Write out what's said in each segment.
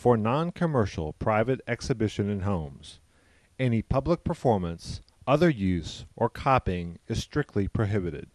for non-commercial private exhibition in homes. Any public performance, other use, or copying is strictly prohibited.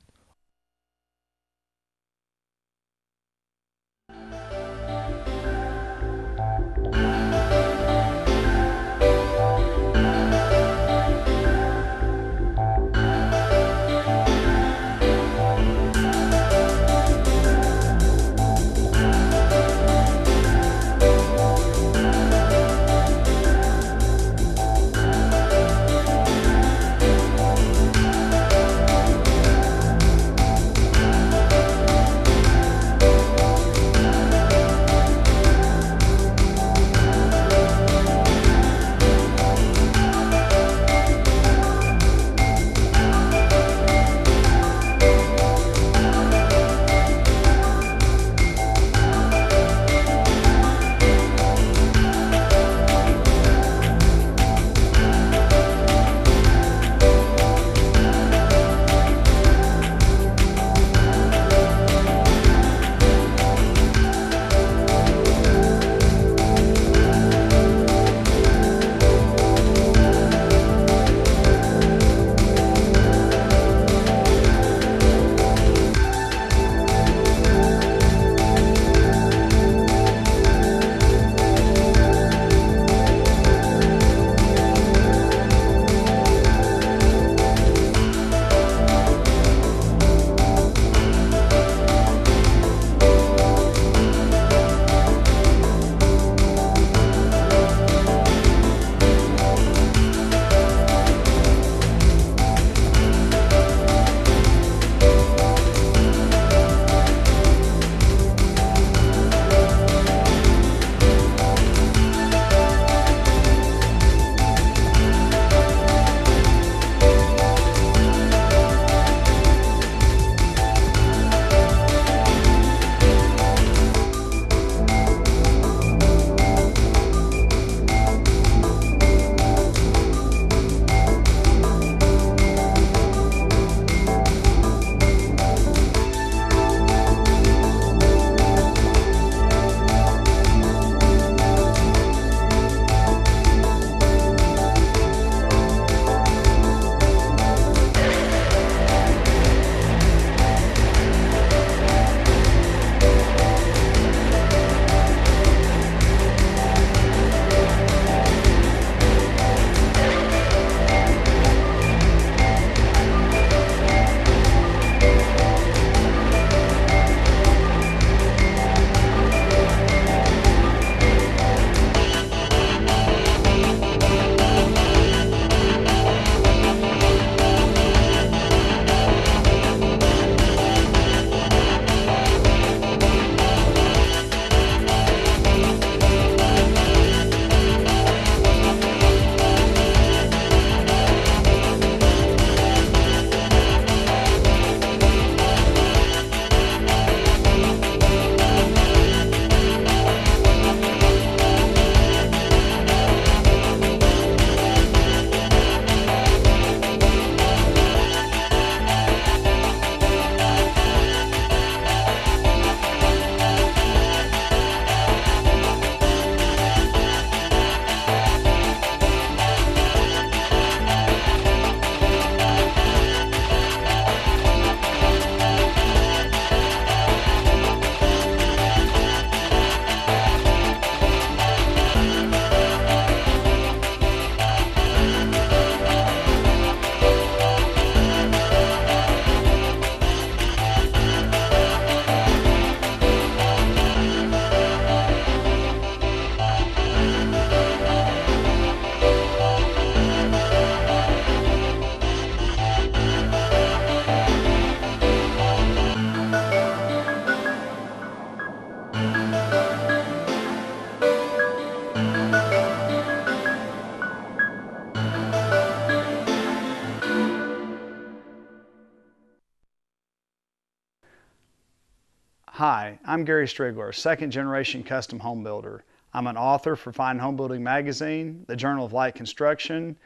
Hi, I'm Gary Striegler, second generation custom home builder. I'm an author for Fine Home Building Magazine, the Journal of Light Construction,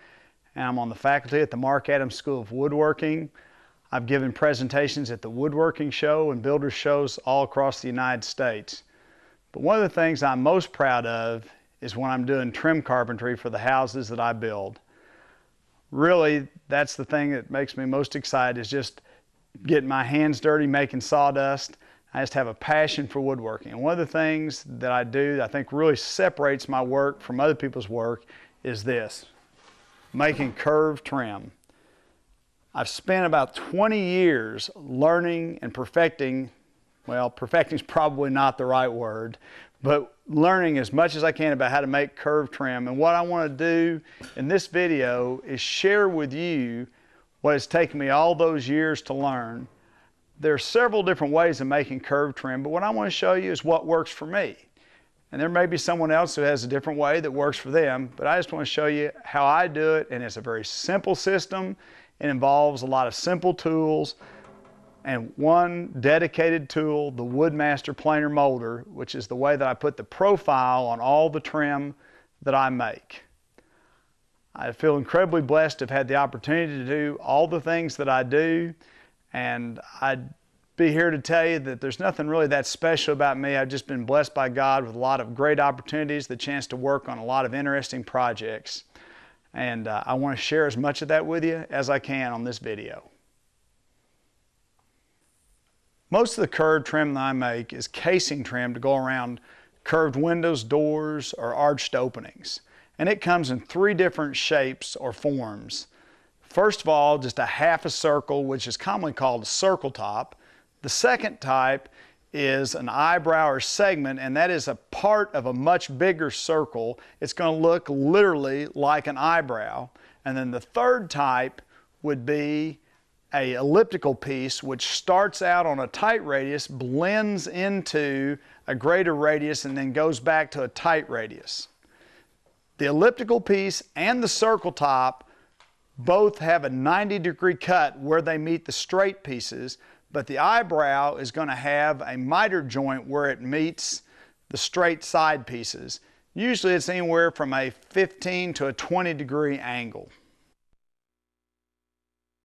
and I'm on the faculty at the Mark Adams School of Woodworking. I've given presentations at the Woodworking Show and Builders Shows all across the United States. But one of the things I'm most proud of is when I'm doing trim carpentry for the houses that I build. Really, that's the thing that makes me most excited is just getting my hands dirty, making sawdust. I just have a passion for woodworking. And one of the things that I do that I think really separates my work from other people's work is this, making curved trim. I've spent about 20 years learning and perfecting well, perfecting is probably not the right word, but learning as much as I can about how to make curved trim. And what I want to do in this video is share with you what has taken me all those years to learn. There are several different ways of making curved trim, but what I want to show you is what works for me. And there may be someone else who has a different way that works for them, but I just want to show you how I do it, and it's a very simple system. It involves a lot of simple tools and one dedicated tool, the Woodmaster planer molder, which is the way that I put the profile on all the trim that I make. I feel incredibly blessed to have had the opportunity to do all the things that I do, and I'd be here to tell you that there's nothing really that special about me. I've just been blessed by God with a lot of great opportunities, the chance to work on a lot of interesting projects. And uh, I want to share as much of that with you as I can on this video. Most of the curved trim that I make is casing trim to go around curved windows, doors, or arched openings. And it comes in three different shapes or forms. First of all, just a half a circle, which is commonly called a circle top. The second type is an eyebrow or segment, and that is a part of a much bigger circle. It's going to look literally like an eyebrow. And then the third type would be a elliptical piece which starts out on a tight radius, blends into a greater radius, and then goes back to a tight radius. The elliptical piece and the circle top both have a 90 degree cut where they meet the straight pieces, but the eyebrow is going to have a miter joint where it meets the straight side pieces. Usually it's anywhere from a 15 to a 20 degree angle.